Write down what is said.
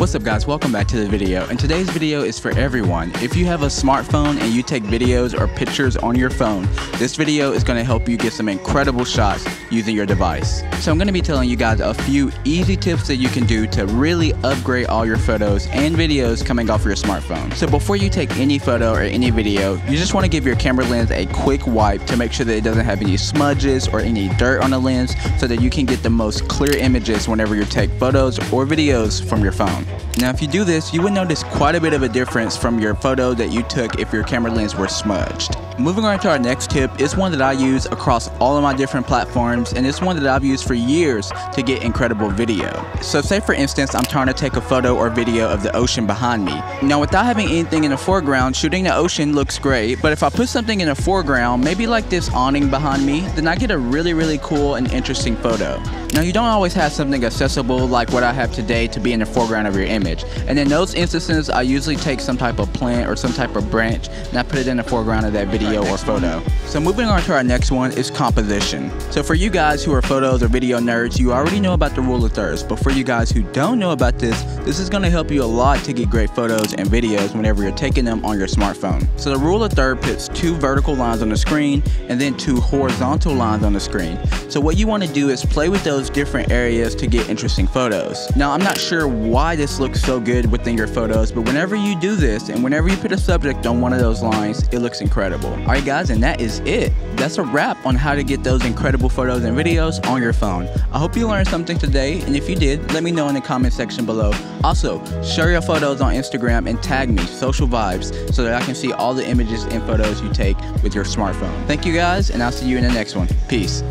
What's up guys, welcome back to the video. And today's video is for everyone. If you have a smartphone and you take videos or pictures on your phone, this video is gonna help you get some incredible shots using your device. So I'm gonna be telling you guys a few easy tips that you can do to really upgrade all your photos and videos coming off your smartphone. So before you take any photo or any video, you just wanna give your camera lens a quick wipe to make sure that it doesn't have any smudges or any dirt on the lens so that you can get the most clear images whenever you take photos or videos from your phone. Now if you do this, you would notice quite a bit of a difference from your photo that you took if your camera lens were smudged. Moving on to our next tip is one that I use across all of my different platforms and it's one that I've used for years to get incredible video. So say for instance I'm trying to take a photo or video of the ocean behind me. Now without having anything in the foreground, shooting the ocean looks great, but if I put something in the foreground, maybe like this awning behind me, then I get a really really cool and interesting photo. Now you don't always have something accessible like what I have today to be in the foreground of your image. And in those instances, I usually take some type of plant or some type of branch and I put it in the foreground of that video or photo. So moving on to our next one is composition. So for you guys who are photos or video nerds, you already know about the rule of thirds. But for you guys who don't know about this, this is going to help you a lot to get great photos and videos whenever you're taking them on your smartphone. So the rule of third puts two vertical lines on the screen and then two horizontal lines on the screen. So what you want to do is play with those different areas to get interesting photos. Now, I'm not sure why this looks so good within your photos, but whenever you do this and whenever you put a subject on one of those lines, it looks incredible. All right, guys, and that is it. That's a wrap on how to get those incredible photos and videos on your phone. I hope you learned something today, and if you did, let me know in the comment section below. Also, share your photos on Instagram and tag me, Social Vibes, so that I can see all the images and photos you take with your smartphone. Thank you guys, and I'll see you in the next one. Peace.